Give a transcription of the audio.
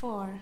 four,